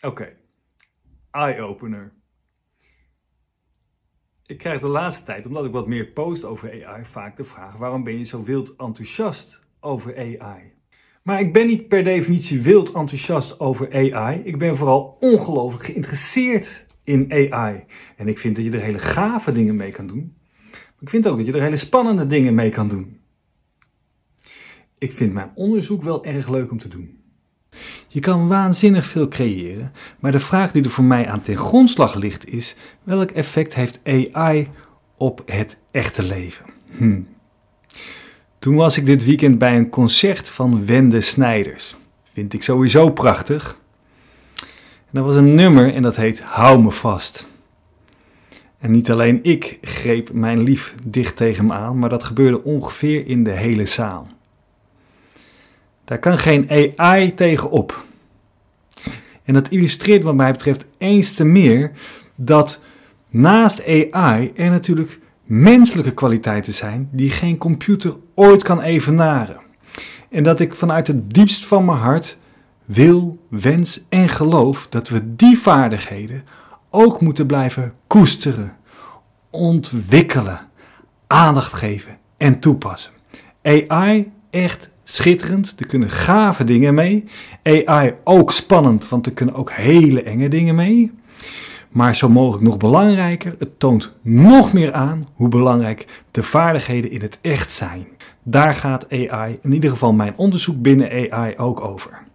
Oké, eye-opener. Ik krijg de laatste tijd, omdat ik wat meer post over AI, vaak de vraag: waarom ben je zo wild enthousiast over AI? Maar ik ben niet per definitie wild enthousiast over AI. Ik ben vooral ongelooflijk geïnteresseerd in AI. En ik vind dat je er hele gave dingen mee kan doen. Maar ik vind ook dat je er hele spannende dingen mee kan doen. Ik vind mijn onderzoek wel erg leuk om te doen. Je kan waanzinnig veel creëren, maar de vraag die er voor mij aan ten grondslag ligt is: welk effect heeft AI op het echte leven? Hm. Toen was ik dit weekend bij een concert van Wende Snijders. Vind ik sowieso prachtig. En was een nummer en dat heet Hou me vast. En niet alleen ik greep mijn lief dicht tegen me aan, maar dat gebeurde ongeveer in de hele zaal. Daar kan geen AI tegen op. En dat illustreert wat mij betreft eens te meer dat naast AI er natuurlijk menselijke kwaliteiten zijn die geen computer ooit kan evenaren. En dat ik vanuit het diepst van mijn hart wil, wens en geloof dat we die vaardigheden ook moeten blijven koesteren, ontwikkelen, aandacht geven en toepassen. AI echt schitterend, er kunnen gave dingen mee. AI ook spannend, want er kunnen ook hele enge dingen mee. Maar zo mogelijk nog belangrijker, het toont nog meer aan hoe belangrijk de vaardigheden in het echt zijn. Daar gaat AI, in ieder geval mijn onderzoek binnen AI, ook over.